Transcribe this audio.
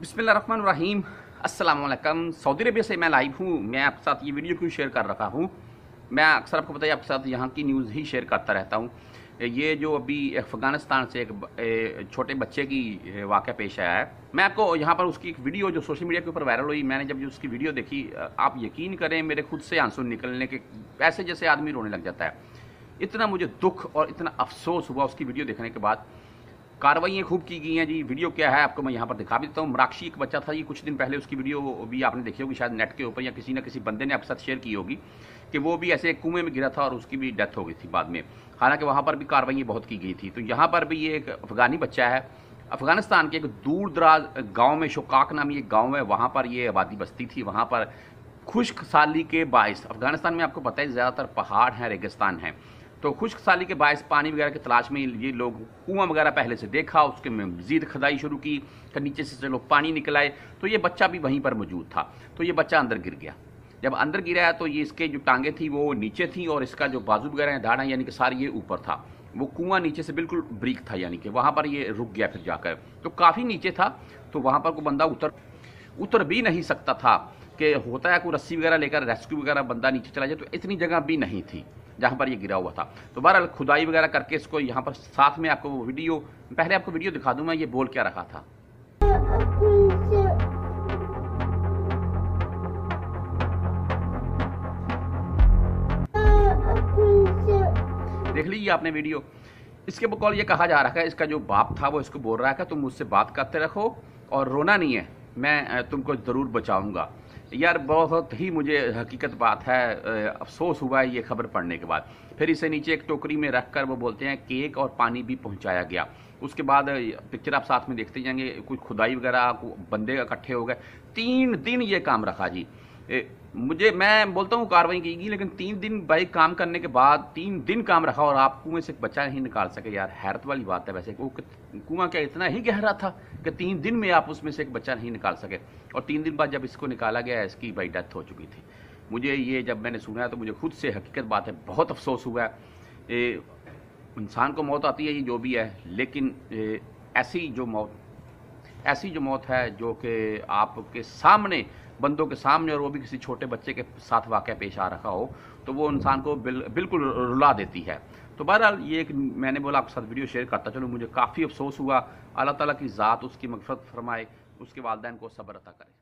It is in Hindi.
अस्सलाम वालेकुम सऊदी अरबिया से मैं लाइव हूँ। मैं आपके साथ ये वीडियो क्यों शेयर कर रहा हूँ? मैं अक्सर आपको है, आपके साथ यहाँ की न्यूज़ ही शेयर करता रहता हूँ। ये जो अभी अफ़गानिस्तान से एक छोटे बच्चे की वाक़ पेश आया है। मैं आपको यहाँ पर उसकी एक वीडियो जो सोशल मीडिया के ऊपर वायरल हुई, मैंने जब उसकी वीडियो देखी आप यकीन करें, मेरे खुद से आँसू निकलने के, ऐसे जैसे आदमी रोने लग जाता है। इतना मुझे दुख और इतना अफसोस हुआ उसकी वीडियो देखने के बाद। कार्रवाइयाँ खूब की गई हैं जी। वीडियो क्या है आपको मैं यहाँ पर दिखा भी देता हूँ। मराक्षी एक बच्चा था, ये कुछ दिन पहले उसकी वीडियो भी आपने देखी होगी शायद नेट के ऊपर या किसी न किसी बंदे ने आपके साथ शेयर की होगी कि वो भी ऐसे कुएँ में गिरा था और उसकी भी डेथ हो गई थी बाद में। हालाँकि वहाँ पर भी कार्रवाई बहुत की गई थी। तो यहाँ पर भी ये एक अफगानी बच्चा है। अफ़गानिस्तान के एक दूर दराज गाँव में शोकाक नामी एक गाँव है, वहाँ पर ये आबादी बस्ती थी, वहाँ पर खुश्क साली के बायस अफ़गानिस्तान में आपको पता है, ज़्यादातर पहाड़ हैं, रेगिस्तान हैं। तो खुश्क साली के बायस पानी वगैरह की तलाश में ये लोग कुआँ वगैरह पहले से देखा, उसके में मजीद खदाई शुरू की, फिर नीचे से लोग पानी निकल आए। तो ये बच्चा भी वहीं पर मौजूद था। तो ये बच्चा अंदर गिर गया। जब अंदर गिराया तो ये इसके जो टांगे थी वो नीचे थी और इसका जो बाजू वगैरह है दाढ़ा यानी कि सारी ये ऊपर था। वो कुआँ नीचे से बिल्कुल ब्रीक था, यानी कि वहाँ पर ये रुक गया फिर जाकर। तो काफ़ी नीचे था तो वहाँ पर कोई बंदा उतर उतर भी नहीं सकता था कि होता है कोई रस्सी वगैरह लेकर, रेस्क्यू वगैरह बंदा नीचे चला जाए तो इतनी जगह भी नहीं थी। जहाँ पर ये गिरा हुआ था। तो बहरहाल खुदाई वगैरह करके इसको यहाँ पर साथ में आपको वो वीडियो, पहले आपको वीडियो दिखा दूँ मैं, ये बोल क्या रखा था। देख लीजिए आपने वीडियो। इसके बकौल ये कहा जा रहा है, इसका जो बाप था वो इसको बोल रहा है कि तुम मुझसे बात करते रखो और रोना नहीं है, मैं तुमको ज़रूर बचाऊँगा। यार, बहुत ही मुझे हकीकत बात है अफसोस हुआ है ये खबर पढ़ने के बाद। फिर इसे नीचे एक टोकरी में रख कर वो बोलते हैं, केक और पानी भी पहुँचाया गया। उसके बाद पिक्चर आप साथ में देखते जाएँगे कुछ खुदाई वगैरह बंदे इकट्ठे हो गए। तीन दिन ये काम रखा जी। मुझे, मैं बोलता हूँ कार्रवाई की लेकिन तीन दिन भाई काम करने के बाद, तीन दिन काम रखा और आप कुएँ से बच्चा नहीं निकाल सके। यार, हैरत वाली बात है वैसे। कुआँ क्या इतना ही गहरा था कि तीन दिन में आप उसमें से एक बच्चा नहीं निकाल सके। और तीन दिन बाद जब इसको निकाला गया, इसकी भाई डेथ हो चुकी थी। मुझे ये जब मैंने सुना तो मुझे खुद से हकीकत बात है, बहुत अफसोस हुआ है। इंसान को मौत आती है ये जो भी है, लेकिन ऐसी जो मौत, ऐसी जो मौत है जो कि आपके सामने बंदों के सामने और वो भी किसी छोटे बच्चे के साथ वाक़ पेश आ रखा हो तो वो इंसान को बिल, बिल्कुल रुला देती है। तो बहरहाल ये एक मैंने बोला आपके साथ वीडियो शेयर करता चलो मुझे काफ़ी अफसोस हुआ। अल्लाह ताला की ज़ात उसकी मगफरत फरमाए उसके वालदेन को सब्रता करे।